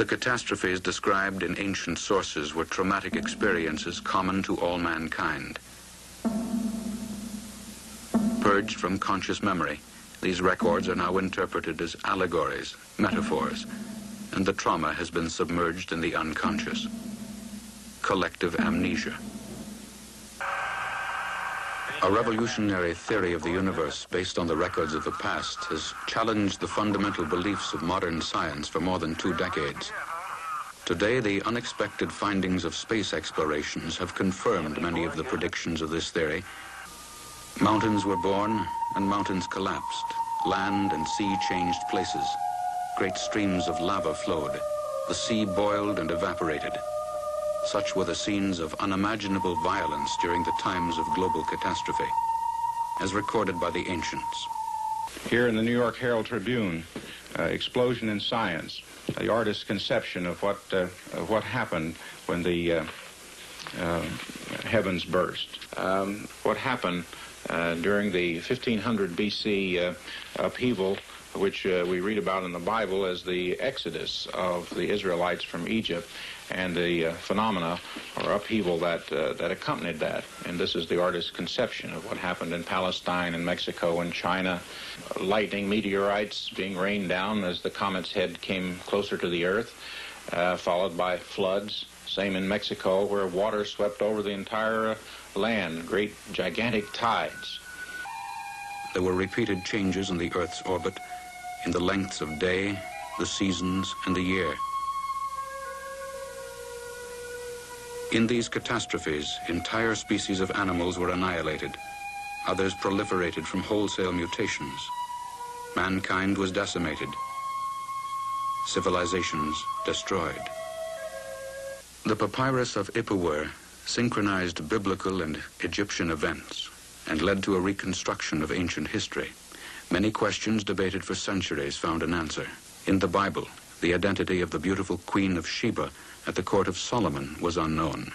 The catastrophes described in ancient sources were traumatic experiences common to all mankind. Purged from conscious memory, these records are now interpreted as allegories, metaphors, and the trauma has been submerged in the unconscious. Collective amnesia. A revolutionary theory of the universe based on the records of the past has challenged the fundamental beliefs of modern science for more than two decades. Today, the unexpected findings of space explorations have confirmed many of the predictions of this theory. Mountains were born and mountains collapsed. Land and sea changed places. Great streams of lava flowed. The sea boiled and evaporated. Such were the scenes of unimaginable violence during the times of global catastrophe, as recorded by the ancients. Here in the New York Herald Tribune, uh, Explosion in Science, the artist's conception of what, uh, of what happened when the uh, uh heavens burst. Um, what happened uh, during the 1500 BC uh, upheaval which uh, we read about in the Bible as the exodus of the Israelites from Egypt and the uh, phenomena or upheaval that uh, that accompanied that. And this is the artist's conception of what happened in Palestine and Mexico and China. Lightning, meteorites being rained down as the comet's head came closer to the earth, uh, followed by floods. Same in Mexico, where water swept over the entire land, great gigantic tides. There were repeated changes in the Earth's orbit, in the lengths of day, the seasons, and the year. In these catastrophes, entire species of animals were annihilated. Others proliferated from wholesale mutations. Mankind was decimated. Civilizations destroyed. The papyrus of Ipuwer synchronized biblical and Egyptian events and led to a reconstruction of ancient history. Many questions debated for centuries found an answer. In the Bible, the identity of the beautiful Queen of Sheba at the court of Solomon was unknown.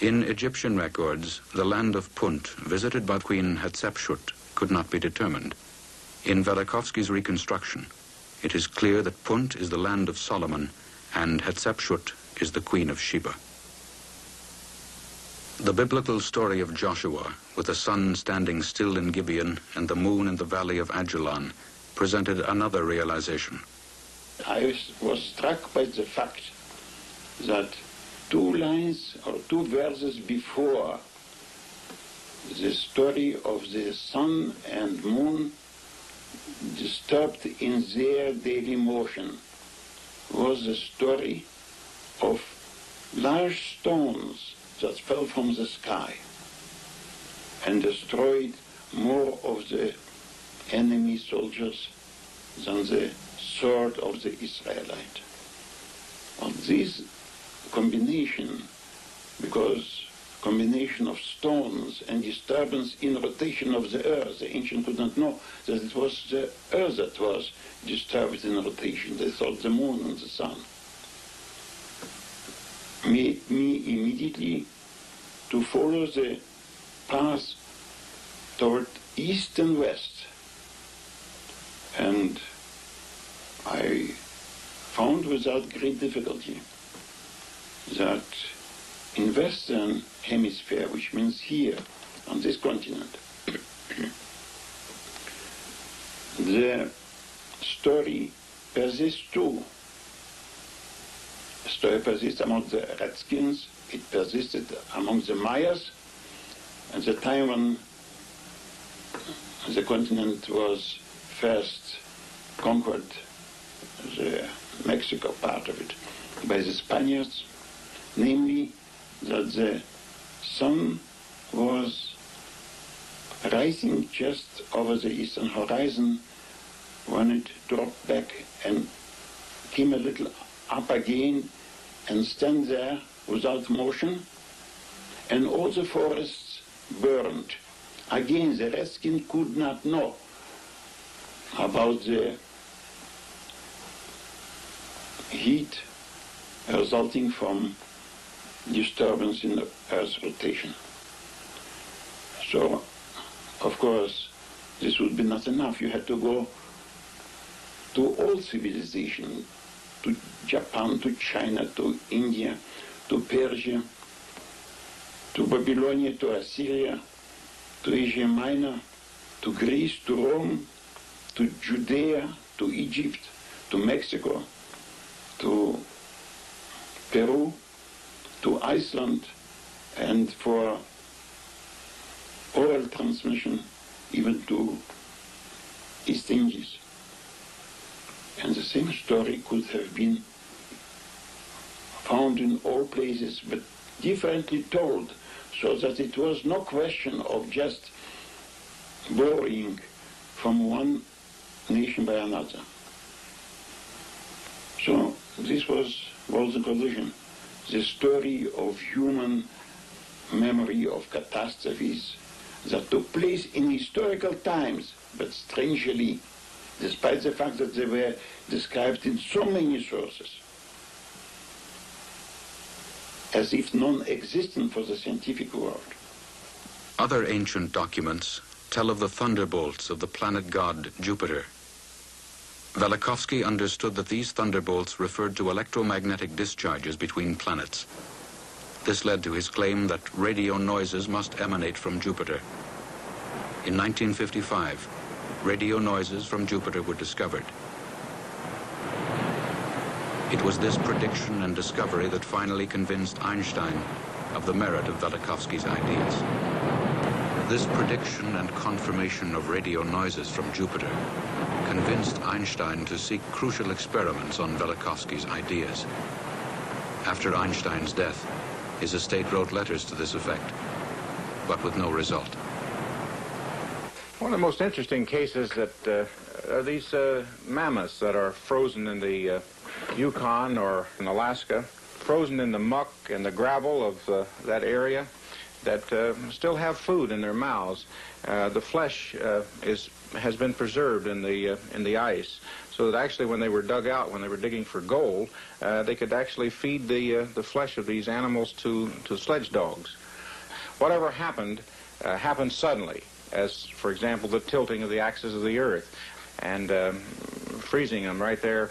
In Egyptian records, the land of Punt, visited by Queen Hatshepsut, could not be determined. In Velikovsky's reconstruction, it is clear that Punt is the land of Solomon and Hatshepsut is the Queen of Sheba. The biblical story of Joshua, with the sun standing still in Gibeon and the moon in the valley of Ajalon, presented another realization. I was struck by the fact that two lines or two verses before the story of the sun and moon disturbed in their daily motion was the story of large stones that fell from the sky and destroyed more of the enemy soldiers than the sword of the Israelite. On this combination, because combination of stones and disturbance in rotation of the earth, the ancient could not know that it was the earth that was disturbed in rotation. They thought the moon and the sun. Made me immediately to follow the path toward east and west. And I found without great difficulty that in Western Hemisphere, which means here on this continent, the story persists too. The story persists among the Redskins, it persisted among the Mayas, at the time when the continent was first conquered, the Mexico part of it, by the Spaniards, namely that the sun was rising just over the eastern horizon when it dropped back and came a little up again and stand there without motion and all the forests burned. Again, the Redskin could not know about the heat resulting from disturbance in the Earth's rotation. So, of course, this would be not enough. You had to go to all civilization to Japan, to China, to India, to Persia, to Babylonia, to Assyria, to Asia Minor, to Greece, to Rome, to Judea, to Egypt, to Mexico, to Peru, to Iceland, and for oral transmission even to East Indies. And the same story could have been found in all places, but differently told, so that it was no question of just borrowing from one nation by another. So this was, was the conclusion. The story of human memory of catastrophes that took place in historical times, but strangely, despite the fact that they were described in so many sources, as if non-existent for the scientific world. Other ancient documents tell of the thunderbolts of the planet god Jupiter. Velikovsky understood that these thunderbolts referred to electromagnetic discharges between planets. This led to his claim that radio noises must emanate from Jupiter. In 1955, radio noises from Jupiter were discovered. It was this prediction and discovery that finally convinced Einstein of the merit of Velikovsky's ideas. This prediction and confirmation of radio noises from Jupiter convinced Einstein to seek crucial experiments on Velikovsky's ideas. After Einstein's death, his estate wrote letters to this effect, but with no result. One of the most interesting cases that uh, are these uh, mammoths that are frozen in the uh, Yukon or in Alaska, frozen in the muck and the gravel of uh, that area that uh, still have food in their mouths. Uh, the flesh is has been preserved in the in the ice so that actually when they were dug out, when they were digging for gold, uh, they could actually feed the, uh, the flesh of these animals to, to sledge dogs. Whatever happened, uh, happened suddenly, as, for example, the tilting of the axis of the earth and um, freezing them right there uh,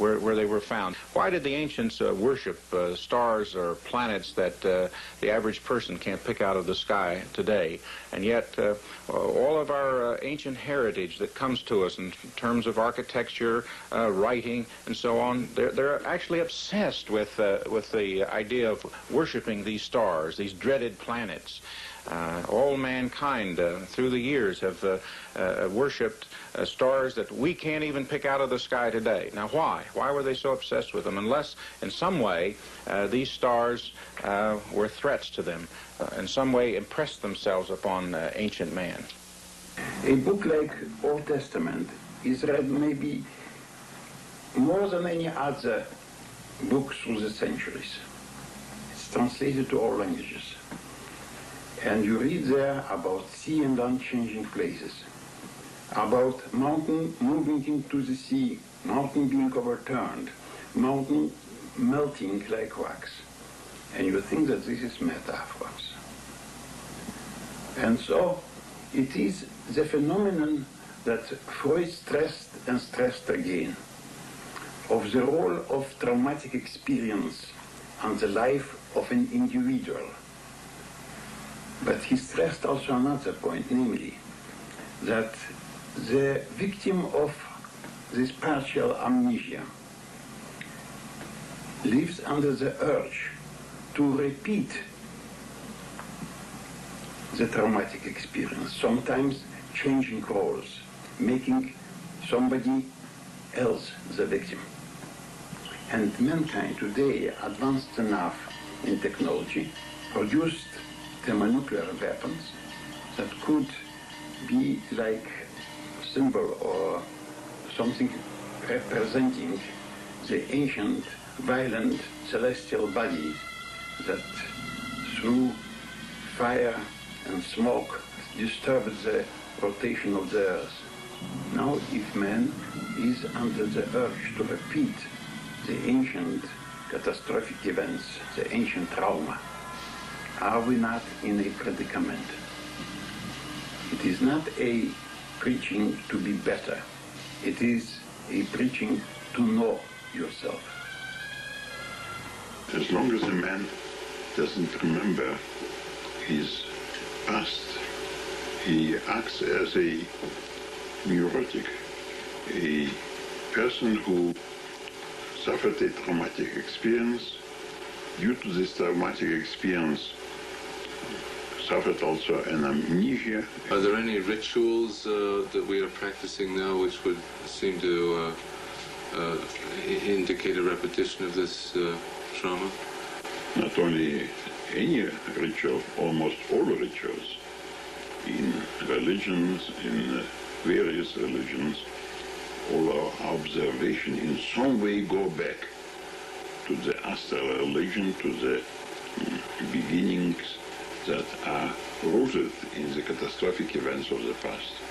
where, where they were found. Why did the ancients uh, worship uh, stars or planets that uh, the average person can't pick out of the sky today? And yet, uh, all of our uh, ancient heritage that comes to us in terms of architecture, writing, and so on, they're, they're actually obsessed with, with the idea of worshiping these stars, these dreaded planets. Uh, all mankind uh, through the years have uh, uh worshipped uh, stars that we can't even pick out of the sky today. Now, why? Why were they so obsessed with them? Unless, in some way, uh, these stars were threats to them, in some way impressed themselves upon ancient man. A book like Old Testament is read maybe more than any other book through the centuries. It's translated to all languages. And you read there about sea and unchanging places, about mountain moving into the sea, mountain being overturned, mountain melting like wax. And you think that this is metaphors. And so it is the phenomenon that Freud stressed and stressed again of the role of traumatic experience on the life of an individual but he stressed also another point, namely that the victim of this partial amnesia lives under the urge to repeat the traumatic experience, sometimes changing roles, making somebody else the victim. And mankind today, advanced enough in technology, produced thermonuclear weapons that could be like symbol or something representing the ancient violent celestial bodies that through fire and smoke disturbed the rotation of the earth. Now if man is under the urge to repeat the ancient catastrophic events, the ancient trauma, are we not in a predicament? It is not a preaching to be better. It is a preaching to know yourself. As long as a man doesn't remember his past, he acts as a neurotic, a person who suffered a traumatic experience. Due to this traumatic experience, suffered also an amnesia. Are there any rituals uh, that we are practicing now which would seem to uh, uh, indicate a repetition of this uh, trauma? Not only any ritual, almost all rituals in religions, in various religions, all our observation in some way go back to the astral religion, to the mm, beginnings that are rooted in the catastrophic events of the past.